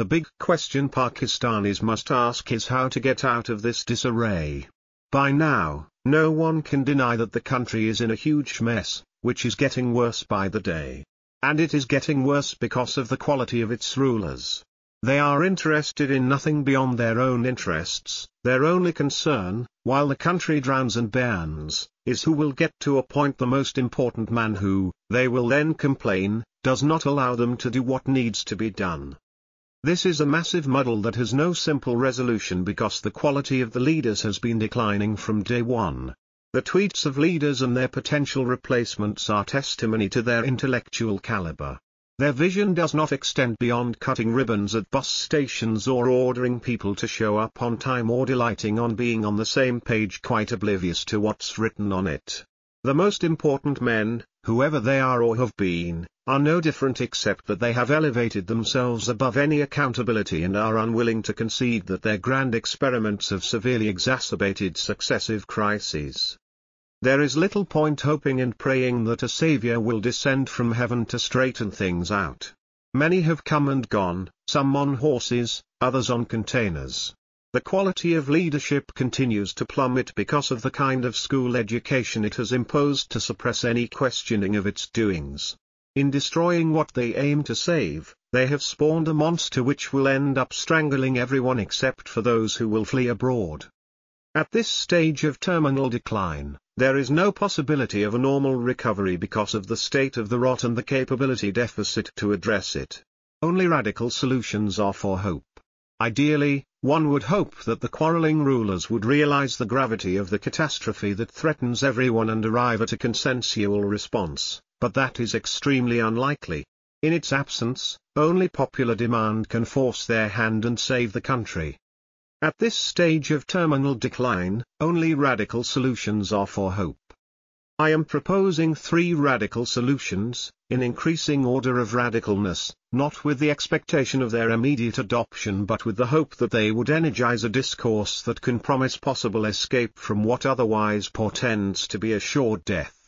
The big question Pakistanis must ask is how to get out of this disarray. By now, no one can deny that the country is in a huge mess, which is getting worse by the day. And it is getting worse because of the quality of its rulers. They are interested in nothing beyond their own interests, their only concern, while the country drowns and burns, is who will get to appoint the most important man who, they will then complain, does not allow them to do what needs to be done. This is a massive muddle that has no simple resolution because the quality of the leaders has been declining from day one. The tweets of leaders and their potential replacements are testimony to their intellectual caliber. Their vision does not extend beyond cutting ribbons at bus stations or ordering people to show up on time or delighting on being on the same page quite oblivious to what's written on it. The most important men, whoever they are or have been, are no different except that they have elevated themselves above any accountability and are unwilling to concede that their grand experiments have severely exacerbated successive crises. There is little point hoping and praying that a Saviour will descend from heaven to straighten things out. Many have come and gone, some on horses, others on containers. The quality of leadership continues to plummet because of the kind of school education it has imposed to suppress any questioning of its doings. In destroying what they aim to save, they have spawned a monster which will end up strangling everyone except for those who will flee abroad. At this stage of terminal decline, there is no possibility of a normal recovery because of the state of the rot and the capability deficit to address it. Only radical solutions are for hope. Ideally, one would hope that the quarreling rulers would realize the gravity of the catastrophe that threatens everyone and arrive at a consensual response, but that is extremely unlikely. In its absence, only popular demand can force their hand and save the country. At this stage of terminal decline, only radical solutions are for hope. I am proposing three radical solutions, in increasing order of radicalness, not with the expectation of their immediate adoption but with the hope that they would energize a discourse that can promise possible escape from what otherwise portends to be assured death.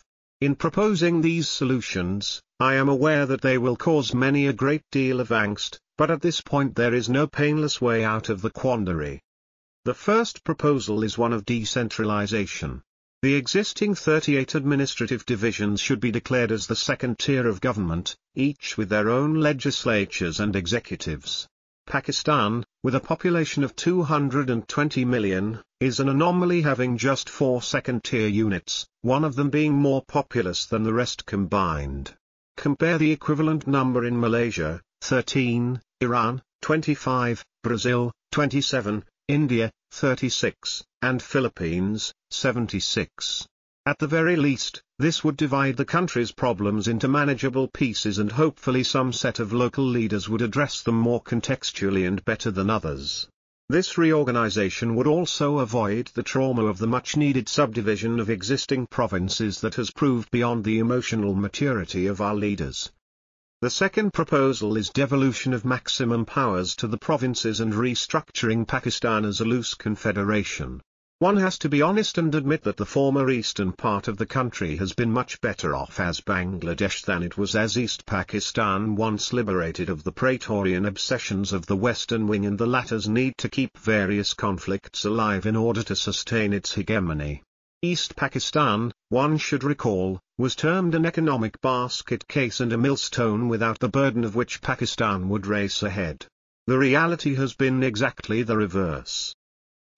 In proposing these solutions, I am aware that they will cause many a great deal of angst, but at this point there is no painless way out of the quandary. The first proposal is one of decentralization. The existing 38 administrative divisions should be declared as the second tier of government, each with their own legislatures and executives. Pakistan, with a population of 220 million, is an anomaly having just four second-tier units, one of them being more populous than the rest combined. Compare the equivalent number in Malaysia, 13, Iran, 25, Brazil, 27, India, 36, and Philippines, 76. At the very least, this would divide the country's problems into manageable pieces and hopefully some set of local leaders would address them more contextually and better than others. This reorganization would also avoid the trauma of the much-needed subdivision of existing provinces that has proved beyond the emotional maturity of our leaders. The second proposal is devolution of maximum powers to the provinces and restructuring Pakistan as a loose confederation. One has to be honest and admit that the former eastern part of the country has been much better off as Bangladesh than it was as East Pakistan once liberated of the Praetorian obsessions of the western wing and the latter's need to keep various conflicts alive in order to sustain its hegemony. East Pakistan, one should recall, was termed an economic basket case and a millstone without the burden of which Pakistan would race ahead. The reality has been exactly the reverse.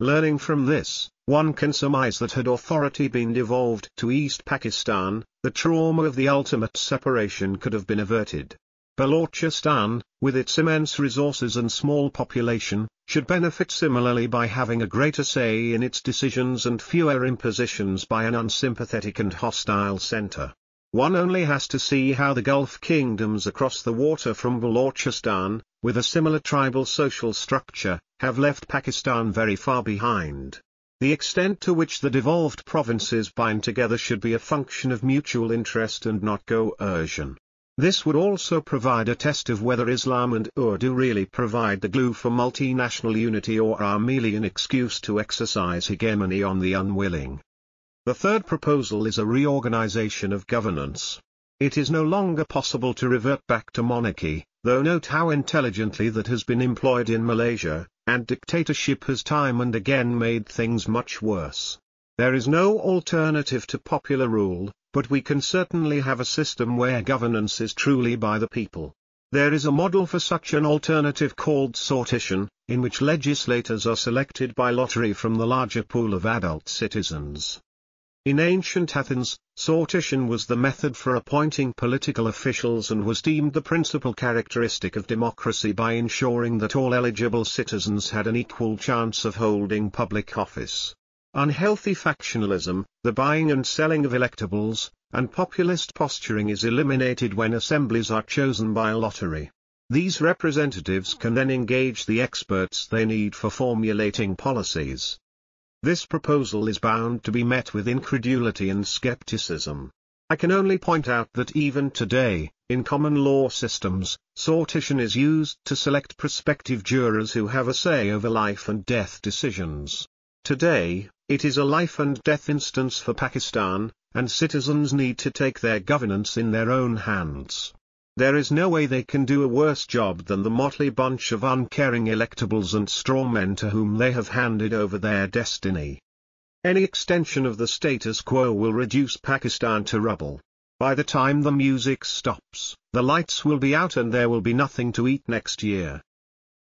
Learning from this, one can surmise that had authority been devolved to East Pakistan, the trauma of the ultimate separation could have been averted. Balochistan, with its immense resources and small population, should benefit similarly by having a greater say in its decisions and fewer impositions by an unsympathetic and hostile center. One only has to see how the Gulf kingdoms across the water from Balochistan, with a similar tribal social structure, have left Pakistan very far behind. The extent to which the devolved provinces bind together should be a function of mutual interest and not coercion. This would also provide a test of whether Islam and Urdu really provide the glue for multinational unity or are merely an excuse to exercise hegemony on the unwilling. The third proposal is a reorganization of governance. It is no longer possible to revert back to monarchy, though note how intelligently that has been employed in Malaysia, and dictatorship has time and again made things much worse. There is no alternative to popular rule, but we can certainly have a system where governance is truly by the people. There is a model for such an alternative called sortition, in which legislators are selected by lottery from the larger pool of adult citizens. In ancient Athens, sortition was the method for appointing political officials and was deemed the principal characteristic of democracy by ensuring that all eligible citizens had an equal chance of holding public office. Unhealthy factionalism, the buying and selling of electables, and populist posturing is eliminated when assemblies are chosen by lottery. These representatives can then engage the experts they need for formulating policies. This proposal is bound to be met with incredulity and skepticism. I can only point out that even today, in common law systems, sortition is used to select prospective jurors who have a say over life and death decisions. Today, it is a life and death instance for Pakistan, and citizens need to take their governance in their own hands. There is no way they can do a worse job than the motley bunch of uncaring electables and strawmen to whom they have handed over their destiny. Any extension of the status quo will reduce Pakistan to rubble. By the time the music stops, the lights will be out and there will be nothing to eat next year.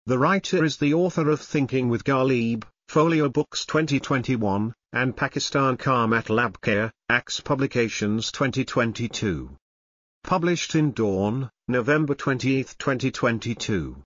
The writer is the author of Thinking with Ghalib, Folio Books 2021, and Pakistan Karmat Kya, Axe Publications 2022. Published in Dawn, November 28, 2022.